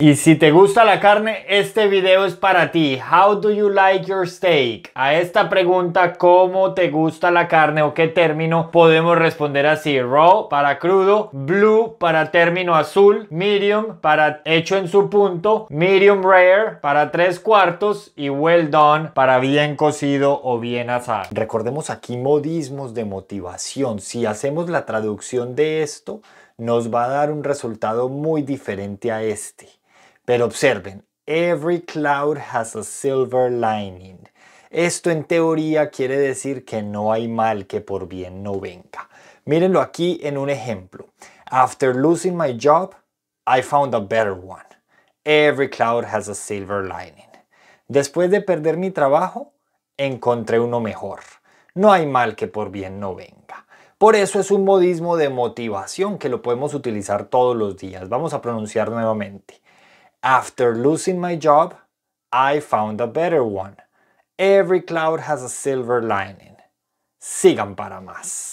Y si te gusta la carne, este video es para ti. How do you like your steak? A esta pregunta, ¿cómo te gusta la carne o qué término? Podemos responder así. Raw para crudo, blue para término azul, medium para hecho en su punto, medium rare para tres cuartos y well done para bien cocido o bien asado. Recordemos aquí modismos de motivación. Si hacemos la traducción de esto, nos va a dar un resultado muy diferente a este. Pero observen, every cloud has a silver lining. Esto en teoría quiere decir que no hay mal que por bien no venga. Mírenlo aquí en un ejemplo. After losing my job, I found a better one. Every cloud has a silver lining. Después de perder mi trabajo, encontré uno mejor. No hay mal que por bien no venga. Por eso es un modismo de motivación que lo podemos utilizar todos los días. Vamos a pronunciar nuevamente. After losing my job, I found a better one. Every cloud has a silver lining. Sigan para más.